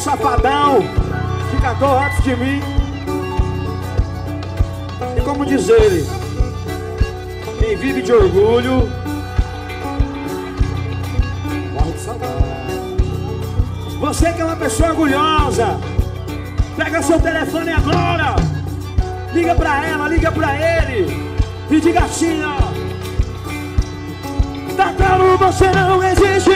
Safadão, que cantou antes de mim. E como diz ele, quem vive de orgulho morre de saudade. Você que é uma pessoa orgulhosa, pega seu telefone agora, liga pra ela, liga pra ele e diga assim, ó. Claro, você não existe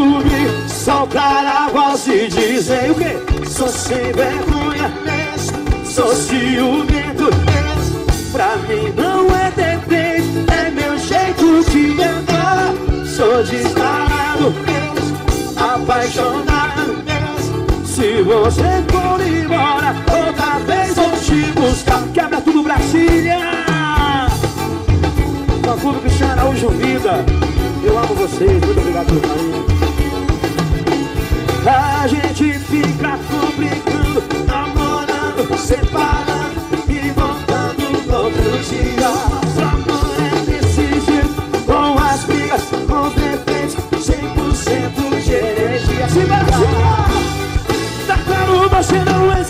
assumir, soltar voz e dizer o quê? Sou sem vergonha Mesmo, Sou ciumento mesmo. Pra mim não é defeito É meu jeito de andar. Sou descarado Apaixonado Se você for embora Outra vez vou te buscar. Quebra tudo Brasília. Clube Cristiano Araújo Vida. Eu amo vocês, muito obrigado pelo carinho a gente fica complicando, namorando, separando e voltando outro dia. Nosso amor é desse jeito, com as brigas, com os defeitos, 100% de energia. Se Tá claro, você não existe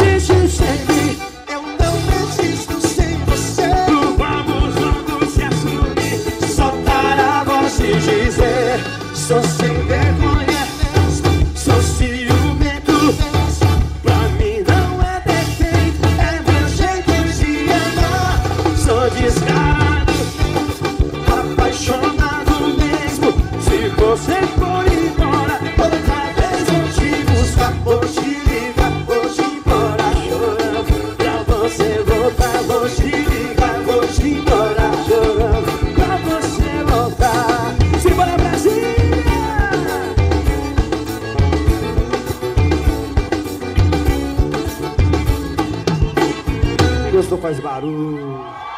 Gostou faz barulho.